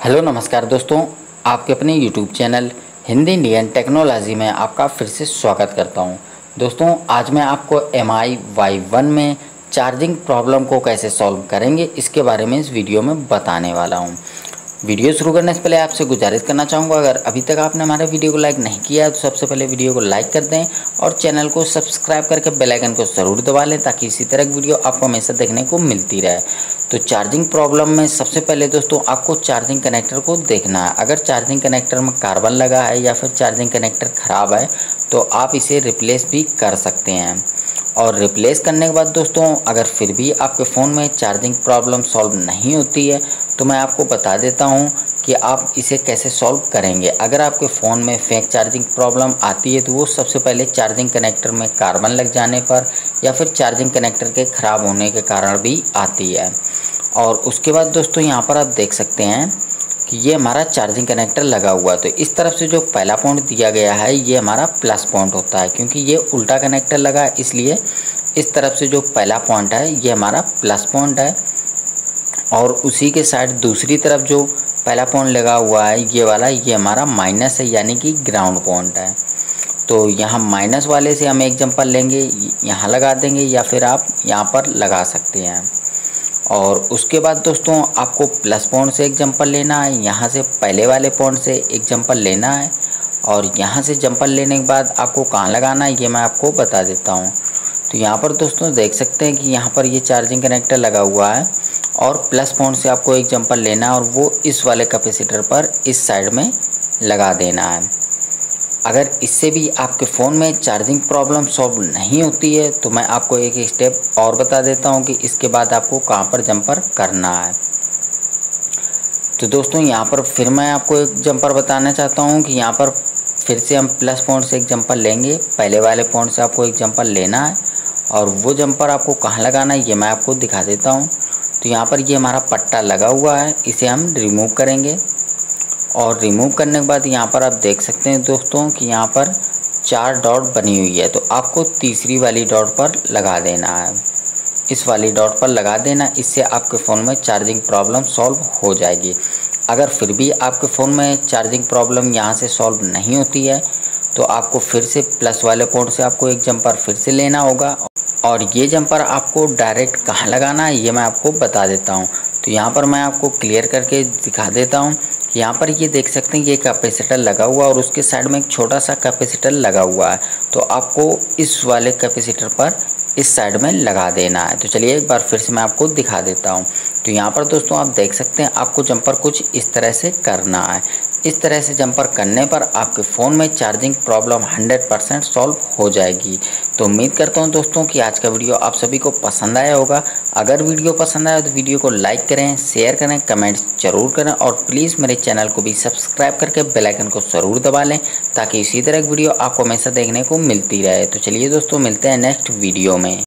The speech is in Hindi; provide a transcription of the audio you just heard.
हेलो, नमस्कार दोस्तों। आपके अपने YouTube channel Hindi Indian technology में आपका फिर से स्वागत करता हूँ। दोस्तों, आज मैं आपको एम आई वाई वन में चार्जिंग प्रॉब्लम को कैसे सॉल्व करेंगे, इसके बारे में इस वीडियो में बताने वाला हूँ। वीडियो शुरू करने से पहले आपसे गुजारिश करना चाहूँगा, अगर अभी तक आपने हमारे वीडियो को लाइक नहीं किया है तो सबसे पहले वीडियो को लाइक कर दें और चैनल को सब्सक्राइब करके बेल आइकन को ज़रूर दबा लें, ताकि इसी तरह की वीडियो आपको हमेशा देखने को मिलती रहे। तो चार्जिंग प्रॉब्लम में सबसे पहले दोस्तों आपको चार्जिंग कनेक्टर को देखना है। अगर चार्जिंग कनेक्टर में कार्बन लगा है या फिर चार्जिंग कनेक्टर ख़राब है तो आप इसे रिप्लेस भी कर सकते हैं। और रिप्लेस करने के बाद दोस्तों, अगर फिर भी आपके फ़ोन में चार्जिंग प्रॉब्लम सॉल्व नहीं होती है तो मैं आपको बता देता हूँ कि आप इसे कैसे सॉल्व करेंगे। अगर आपके फ़ोन में फेक चार्जिंग प्रॉब्लम आती है तो वो सबसे पहले चार्जिंग कनेक्टर में कार्बन लग जाने पर या फिर चार्जिंग कनेक्टर के ख़राब होने के कारण भी आती है। और उसके बाद दोस्तों यहाँ पर आप देख सकते हैं कि ये हमारा चार्जिंग कनेक्टर लगा हुआ है। तो इस तरफ़ से जो पहला पॉइंट दिया गया है, ये हमारा प्लस पॉइंट होता है, क्योंकि ये उल्टा कनेक्टर लगा है इसलिए इस तरफ़ से जो पहला पॉइंट है, ये हमारा प्लस पॉइंट है। और उसी के साइड दूसरी तरफ़ जो पहला पॉइंट लगा हुआ है, ये वाला, ये हमारा माइनस है, यानी कि ग्राउंड पॉइंट है। तो यहाँ माइनस वाले से हम एक जंपर लेंगे, यहाँ लगा देंगे या फिर आप यहाँ पर लगा सकते हैं। और उसके बाद दोस्तों, आपको प्लस पॉइंट से एक जंपर लेना है, यहाँ से पहले वाले पॉइंट से एक जंपर लेना है, और यहाँ से जंपर लेने के बाद आपको कहाँ लगाना है, ये मैं आपको बता देता हूँ। तो यहाँ पर दोस्तों, देख सकते हैं कि यहाँ पर ये चार्जिंग कनेक्टर लगा हुआ है, और प्लस पॉइंट से आपको एक जंपर लेना है, और वो इस वाले कैपेसिटर पर इस साइड में लगा देना है। अगर इससे भी आपके फ़ोन में चार्जिंग प्रॉब्लम सॉल्व नहीं होती है तो मैं आपको एक स्टेप और बता देता हूँ कि इसके बाद आपको कहाँ पर जंपर करना है। तो दोस्तों, यहाँ पर फिर मैं आपको एक जंपर बताना चाहता हूँ कि यहाँ पर फिर से हम प्लस पॉइंट से एक जंपर लेंगे। पहले वाले पॉइंट से आपको एक जंपर लेना है और वो जंपर आपको कहाँ लगाना है, ये मैं आपको दिखा देता हूँ। तो यहाँ पर ये हमारा पट्टा लगा हुआ है, इसे हम रिमूव करेंगे। और रिमूव करने के बाद यहाँ पर आप देख सकते हैं दोस्तों कि यहाँ पर चार डॉट बनी हुई है। तो आपको तीसरी वाली डॉट पर लगा देना है। इस वाली डॉट पर लगा देना, इससे आपके फ़ोन में चार्जिंग प्रॉब्लम सॉल्व हो जाएगी। अगर फिर भी आपके फ़ोन में चार्जिंग प्रॉब्लम यहाँ से सॉल्व नहीं होती है तो आपको फिर से प्लस वाले पोर्ट से आपको एक जंपर फिर से लेना होगा। और ये जंपर आपको डायरेक्ट कहाँ लगाना है, ये मैं आपको बता देता हूँ। तो यहाँ पर मैं आपको क्लियर करके दिखा देता हूँ। यहाँ पर ये देख सकते हैं ये कैपेसिटर लगा हुआ और उसके साइड में एक छोटा सा कैपेसिटर लगा हुआ है। तो आपको इस वाले कैपेसिटर पर इस साइड में लगा देना है। तो चलिए एक बार फिर से मैं आपको दिखा देता हूँ। तो यहाँ पर दोस्तों आप देख सकते हैं आपको जंपर कुछ इस तरह से करना है। इस तरह से जंपर करने पर आपके फ़ोन में चार्जिंग प्रॉब्लम 100 परसेंट सॉल्व हो जाएगी। तो उम्मीद करता हूँ दोस्तों कि आज का वीडियो आप सभी को पसंद आया होगा। अगर वीडियो पसंद आए तो वीडियो को लाइक करें, शेयर करें कमेंट्स ज़रूर करें और प्लीज़ मेरे चैनल को भी सब्सक्राइब करके बेल आइकन को ज़रूर दबा लें ताकि इसी तरह की वीडियो आपको हमेशा देखने को मिलती रहे। तो चलिए दोस्तों, मिलते हैं नेक्स्ट वीडियो में।